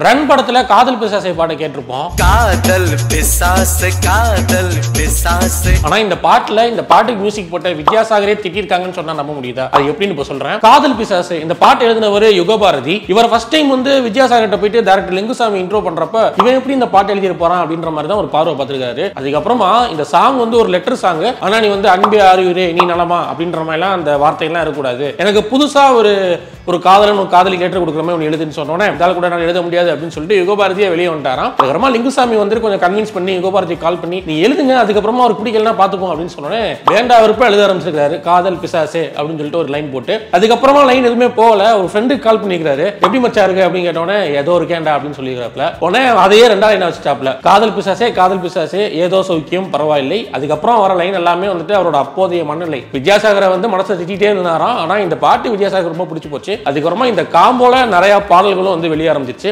Run படத்துல காதல் பிசாசை பாட்டை கேட்டிருப்போம். காதல் பிசாசு காதல் பிசாசு. ஆனா இந்த பாட்டுல இந்த பாட்டுக்கு மியூசிக் போட்ட வித்யாசாகரே திட்டிருக்காங்கன்னு சொன்னா நம்ப முடியுதா? அது எப்படின்னு இப்ப சொல்றேன். காதல் பிசாசு இந்த பாட்டு எழுதினவர் யுகபாரதி. இவர் ஃபர்ஸ்ட் டைம் வந்து வித்யாசாகர்கிட்ட போயிட்டு டேரக்டர் லிங்குசாமி இன்ட்ரோ பண்றப்ப இவன் எப்படி இந்த பாட்டு எழுதி போறான் அப்படின்ற மாதிரி தான் ஒரு பார்வை பார்த்திருக்காரு. அதுக்கப்புறமா இந்த சாங் வந்து ஒரு லெட்டர் சாங் ஆனா நீ வந்து அன்பே அறிவுரே நீ நலமா அப்படின்ற மாதிரிலாம் அந்த வார்த்தையெல்லாம் இருக்கக்கூடாது. எனக்கு புதுசா ஒரு ஒரு காதலன் ஒரு காதலி லெட்டர் கொடுக்குற மாதிரி ஒன்று எழுதுன்னு சொன்னோன்னே இதால கூட நான் எழுத முடியாது அப்படின்னு சொல்லிட்டு யுகபாரதியை வெளியே வந்துட்டாராம். அதுக்கப்புறமா லிங்குசாமி வந்து கொஞ்சம் கன்வின்ஸ் பண்ணி யுகபாரதி கால் பண்ணி நீ எழுதுங்க அதுக்கப்புறமா அவர் பிடிக்கலாம் பார்த்துப்போம் அப்படின்னு சொன்னோன்னே வேண்டா விருப்பம் எழுத ஆரம்பிச்சிருக்காரு காதல் பிசாசே அப்படின்னு சொல்லிட்டு ஒரு லைன் போட்டு அதுக்கப்புறமா லைன் எதுவுமே போகல ஒரு ஃப்ரெண்டுக்கு கால் பண்ணிக்கிறாரு எப்படி மச்சா இருக்கு? அப்படின்னு கேட்டோன்னே ஏதோ இருக்கேன்டா அப்படின்னு சொல்லிக்கிறாப்ல உடனே அதையே ரெண்டாவது லைன் வச்சுட்டாப்ல காதல் பிசாசே காதல் பிசாசே ஏதோ சௌக்கியம் பரவாயில்லை. அதுக்கப்புறம் வர லைன் எல்லாமே வந்துட்டு அவரோட அப்போதைய மனநிலை. வித்யாசாகரை வந்து மனசை திட்டிகிட்டே இருந்தாராம். ஆனா இந்த பாட்டு வித்யாசாகர் ரொம்ப பிடிச்சி போச்சு. அதுக்கப்புறமா இந்த காம்போல நிறைய பாடல்களும் வந்து வெளியே ஆரம்பிச்சிச்சு